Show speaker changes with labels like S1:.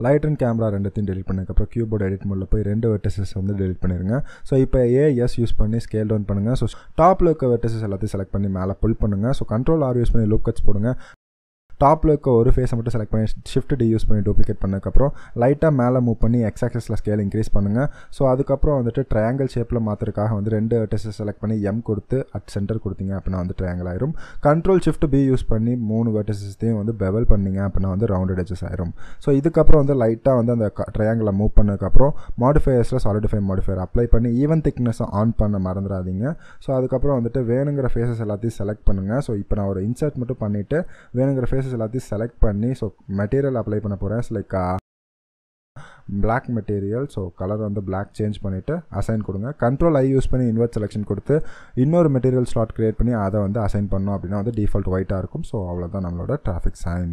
S1: Light and camera ரெண்டுத்தையும் delete பண்ணதுக்கப்புறம் keyboard edit மோடில் போய் ரெண்டு வெர்டசஸ் வந்து டெலிட் பண்ணிடுங்க ஸோ இப்போ ஏஎஸ் யூஸ் பண்ணி ஸ்கேல் டவுன் பண்ணுங்கள் ஸோ டாப்பில் இருக்க வெர்டசஸ் எல்லாத்தையும் செலக்ட் பண்ணி மேலே புல் பண்ணுங்கள் ஸோ கண்ட்ரோல் ஆர் யூஸ் பண்ணி லூப் கட்ஸ் போடுங்க. டாப்பில் இருக்க ஒரு ஃபேஸை மட்டும் செலக்ட் பண்ணி ஷிஃப்ட் டி யூஸ் பண்ணி டூப்ளிகேட் பண்ணதுக்கப்புறம் லைட்டாக மேலே மூவ் பண்ணி எக்ஸ் ஆக்சஸில் ஸ்கேல் இன்க்ரீஸ் பண்ணுங்கள் ஸோ அதுக்கப்புறம் வந்துட்டு ட்ரையாங்கிள் ஷேப்பில் மாற்றுறதுக்காக வந்து ரெண்டு வெர்டஸை செலக்ட் பண்ணி எம் கொடுத்து அட் சென்டர் கொடுத்தீங்க அப்படின்னா வந்து ட்ரையாங்கிள் ஆயிரும். கண்ட்ரோல் ஷிஃப்ட் பி யூஸ் பண்ணி மூணு வெர்டஸத்தையும் வந்து பெவல் பண்ணிங்க அப்படின்னா வந்து ரவுண்டட் எஜஸ் ஆயிரும். ஸோ இதுக்கப்புறம் வந்து லைட்டாக வந்து அந்த ட்ரையாங்கிளை மூவ் பண்ணதுக்கப்புறம் மாடிஃபையர்ஸில் சாலிடிஃபை மாடிஃபையர் அப்ளை பண்ணி ஈவன் திக்னஸை ஆன் பண்ண மறந்துடாதீங்க. ஸோ அதுக்கப்புறம் வந்துட்டு வேணுங்கிற ஃபேஸஸ் எல்லாத்தையும் செலக்ட் பண்ணுங்கள் ஸோ இப்போ நான் ஒரு இன்சர்ட் மட்டும் பண்ணிவிட்டு வேணுங்கிற ஃபேஸஸ் எல்லாத்தையும் செலக்ட் பண்ணி ஸோ மெட்டீரியல் அப்ளை பண்ண போகிறேன் like black material so colour வந்து பிளாக் சேஞ்ச் பண்ணிவிட்டு அசைன் கொடுங்க. கண்ட்ரோல் ஐ யூஸ் பண்ணி இன்வெர்ட் செலெக்ஷன் கொடுத்து இன்னொரு மெட்டீரியல் ஸ்லாட் க்ரியேட் பண்ணி அதை வந்து அசைன் பண்ணோம் அப்படின்னா வந்து டிஃபால்ட் ஒயிட்டாக இருக்கும். ஸோ அவ்வளோதான் நம்மளோட டிராஃபிக் சைன்